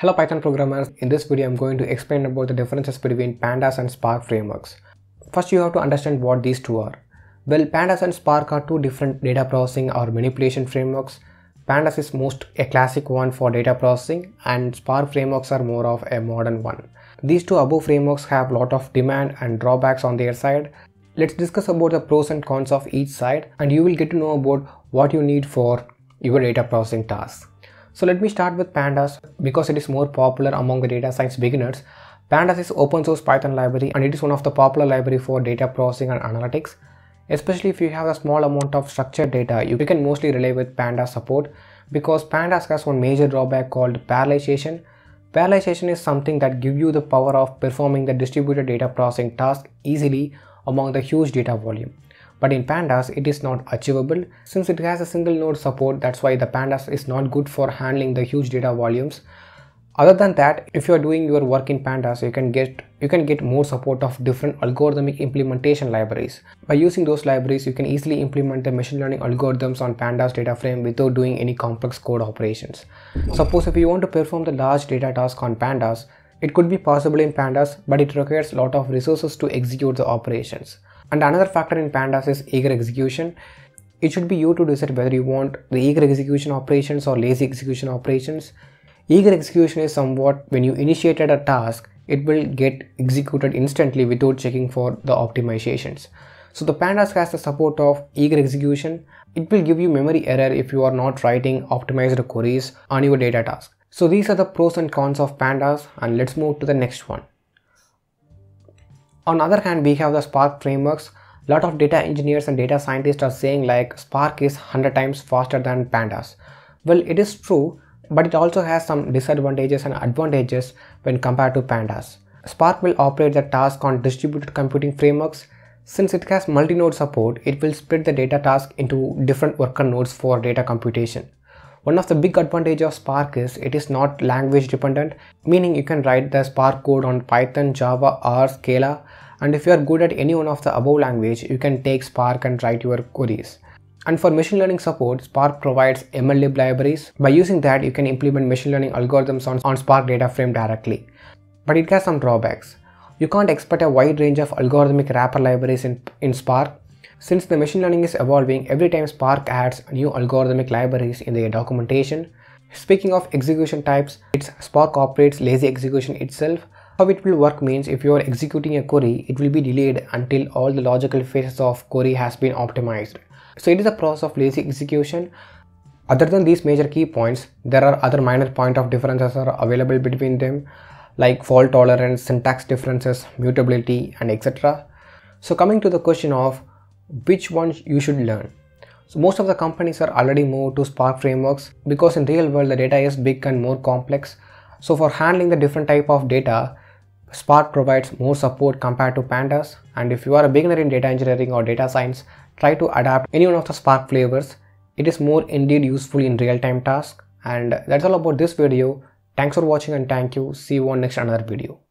Hello Python programmers, in this video I'm going to explain about the differences between Pandas and Spark frameworks. First you have to understand what these two are. Well, Pandas and Spark are two different data processing or manipulation frameworks. Pandas is most a classic one for data processing and Spark frameworks are more of a modern one. These two above frameworks have lot of demand and drawbacks on their side. Let's discuss about the pros and cons of each side and you will get to know about what you need for your data processing tasks. So let me start with pandas because it is more popular among the data science beginners. Pandas is open source Python library and it is one of the popular library for data processing and analytics. Especially if you have a small amount of structured data, you can mostly rely with pandas support because pandas has one major drawback called parallelization. Parallelization is something that gives you the power of performing the distributed data processing task easily among the huge data volume but in pandas it is not achievable. Since it has a single node support that's why the pandas is not good for handling the huge data volumes. Other than that if you are doing your work in pandas you can get you can get more support of different algorithmic implementation libraries. By using those libraries you can easily implement the machine learning algorithms on pandas data frame without doing any complex code operations. Suppose if you want to perform the large data task on pandas it could be possible in pandas but it requires a lot of resources to execute the operations and another factor in pandas is eager execution. It should be you to decide whether you want the eager execution operations or lazy execution operations. Eager execution is somewhat when you initiated a task, it will get executed instantly without checking for the optimizations. So the pandas has the support of eager execution. It will give you memory error if you are not writing optimized queries on your data task. So these are the pros and cons of pandas and let's move to the next one. On other hand, we have the Spark frameworks. A lot of data engineers and data scientists are saying like Spark is 100 times faster than Pandas. Well, it is true, but it also has some disadvantages and advantages when compared to Pandas. Spark will operate the task on distributed computing frameworks. Since it has multi-node support, it will split the data task into different worker nodes for data computation. One of the big advantage of Spark is it is not language dependent, meaning you can write the Spark code on Python, Java, R, Scala, and if you are good at any one of the above language, you can take Spark and write your queries. And for machine learning support, Spark provides MLlib libraries. By using that, you can implement machine learning algorithms on, on Spark data frame directly. But it has some drawbacks. You can't expect a wide range of algorithmic wrapper libraries in, in Spark. Since the machine learning is evolving, every time Spark adds new algorithmic libraries in their documentation. Speaking of execution types, its Spark operates lazy execution itself how it will work means if you are executing a query, it will be delayed until all the logical phases of query has been optimized. So it is a process of lazy execution. Other than these major key points, there are other minor point of differences are available between them like fault tolerance, syntax differences, mutability and etc. So coming to the question of which one you should learn. So most of the companies are already moved to Spark frameworks because in real world the data is big and more complex. So for handling the different type of data, Spark provides more support compared to Pandas and if you are a beginner in data engineering or data science, try to adapt any one of the Spark flavors. It is more indeed useful in real-time tasks and that's all about this video. Thanks for watching and thank you. See you on next another video.